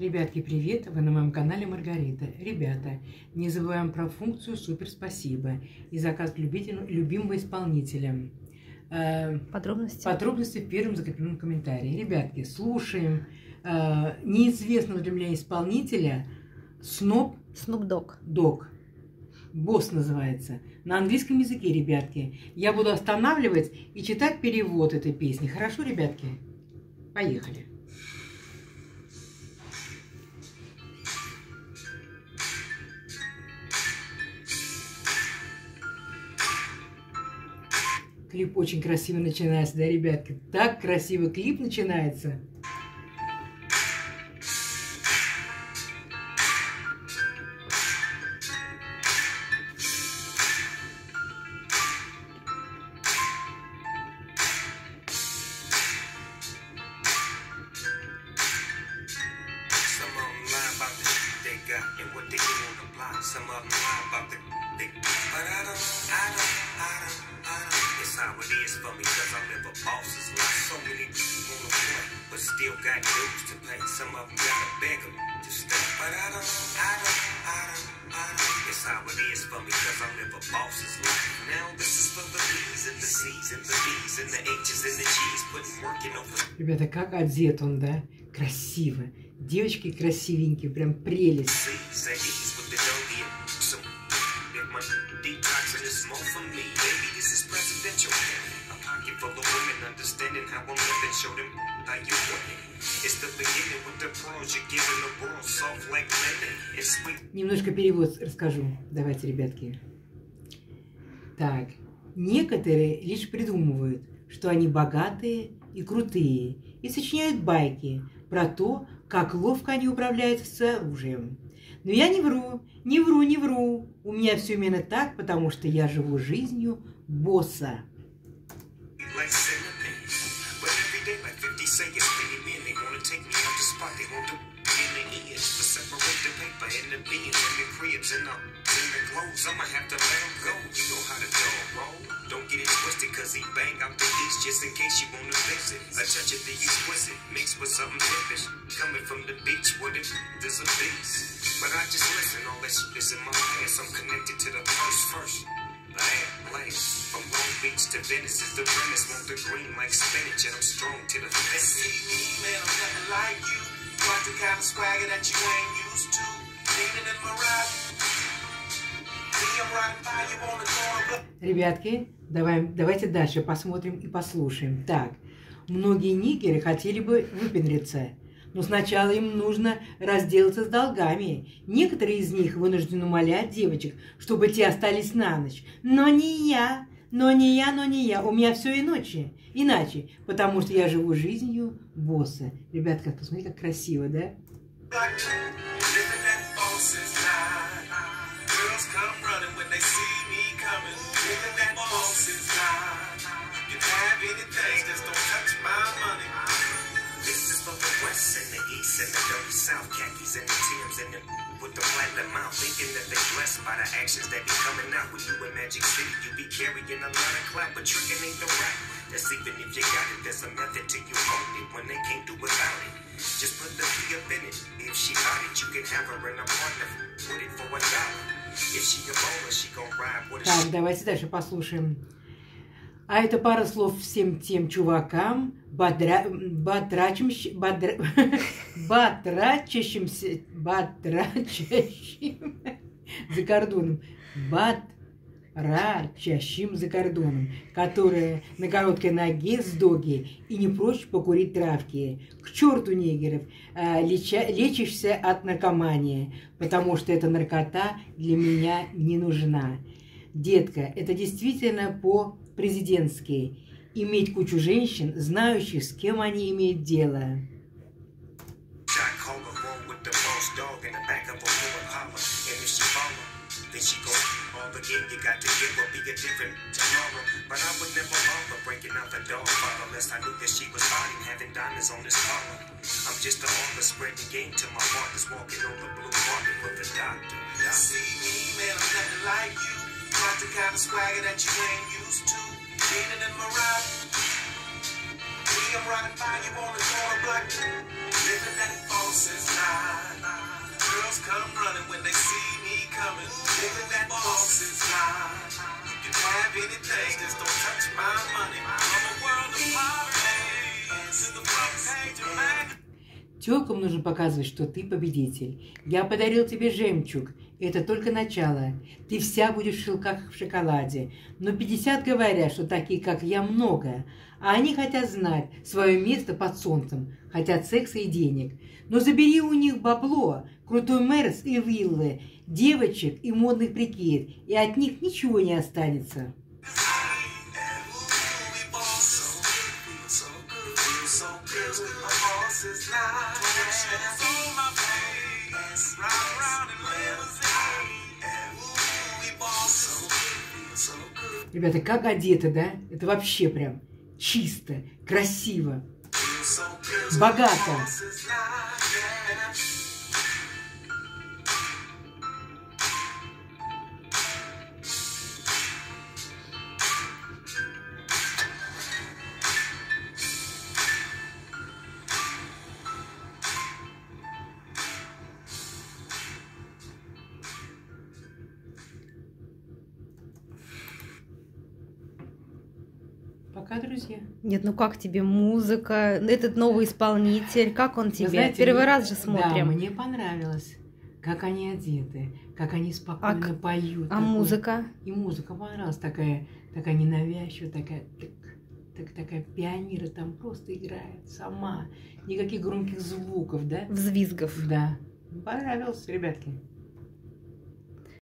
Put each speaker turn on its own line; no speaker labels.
Ребятки, привет! Вы на моем канале Маргарита. Ребята, не забываем про функцию «Супер спасибо» и заказ любителю, любимого исполнителя.
Э, подробности?
Подробности в первом закрепленном комментарии. Ребятки, слушаем э, неизвестного для меня исполнителя Сноп...
Snoop Dogg.
Dog. Босс называется. На английском языке, ребятки. Я буду останавливать и читать перевод этой песни. Хорошо, ребятки? Поехали. Клип очень красиво начинается, да, ребятки? Так красиво клип начинается. Some of them lie about the, the but I don't, I don't, I don't, I don't. How it is for me, cause I live a boss's life. So many people wanna play, but still got dues to pay. Some of them gotta beg them to stay. But I don't, I don't, I don't, I don't. It's how it is for me, cause I live a boss's life. Now this is for the B's and the C's and the B's and the H's and the G's. Putting working over. Ребята, как одет он, да? Красиво. Девочки красивенькие, прям прелесть. Немножко перевод расскажу. Давайте, ребятки. Так, некоторые лишь придумывают, что они богатые и крутые, и сочиняют байки про то, как ловко они управляют с оружием. Но я не вру, не вру, не вру. У меня все именно так, потому что я живу жизнью босса. in the beans and the cribs and the, in the clothes. I'ma have to let him go. You know how the dog roll. Don't get it twisted, cause he bang out the east just in case you wanna visit. A touch of the exquisite mixed with something different. Coming from the beach what the there's a beast. But I just listen, all that shit is in my pants. I'm connected to the first first. Bad place. From Long Beach to Venice is the premise. Want the green like spinach, and I'm strong to the finish. See me, man, I'm nothing like you. Got the kind of swagger that you ain't used to. Ребятки, давай, давайте дальше посмотрим и послушаем. Так, многие нигеры хотели бы выпендриться, но сначала им нужно разделаться с долгами. Некоторые из них вынуждены умолять девочек, чтобы те остались на ночь. Но не я, но не я, но не я. У меня все иначе. Иначе, потому что я живу жизнью босса. Ребятка, посмотрите, как красиво, да? And the east and the dirty south khakis and the Timbs and the with the platinum mouth, thinking that they blessed by the actions that be coming out. When you in Magic City, you be carrying a lot of clap, but tricking ain't the rap. That's even if you got it, there's a method to you own it when they can't do without it. Just put the P up in it. If she got it, you can have her in a partner. Put it for a dollar. Так, давайте дальше послушаем. А это пара слов всем тем чувакам, бодра, бодрачим, бодра, батрачащимся, батрачащим за кордоном, батрачащим за кордоном, которые на короткой ноге с доги и не прочь покурить травки. К черту негеров, а, леча, лечишься от наркомании, потому что эта наркота для меня не нужна. Детка, это действительно по президентские, иметь кучу женщин, знающих, с кем они имеют дело. Again, you got to give up, be a different tomorrow. But I would never bother breaking out the dog father unless I knew that she was hiding, having diamonds on this collar. I'm just an author spreading game to my partners, walking on the blue carpet with the doctor. You see me, man, I'm nothing like you. Not the kind of swagger that you ain't used to. Leaning in my I'm riding by you on the corner block. Living that false is life.
girls come running when they see me coming. Nigga, that boss is mine. You can
have anything, just don't touch my money. I'm a world of poverty. The front page of Mac.
Телкам нужно показывать, что ты победитель. Я подарил тебе жемчуг. Это только начало. Ты вся будешь в шелках в шоколаде. Но 50 говорят, что такие, как я, много. А они хотят знать свое место под солнцем. Хотят секса и денег. Но забери у них бабло, крутой Мерс и виллы, девочек и модных прикид, и от них ничего не останется. Ребята, как одеты, да? Это вообще прям чисто, красиво, богато. Пока, друзья.
Нет, ну как тебе музыка? Этот новый исполнитель, как он
Вы
тебе?
знаете,
Первый
мне-
раз же
Да,
смотрим.
мне понравилось, как они одеты, как они спокойно
А
поют.
А
такое.
музыка?
И музыка понравилась такая, такая ненавязчивая, такая, так, так, такая пианиро там просто играет сама. Никаких громких звуков, да?
Взвизгов.
Да. Понравилось, ребятки.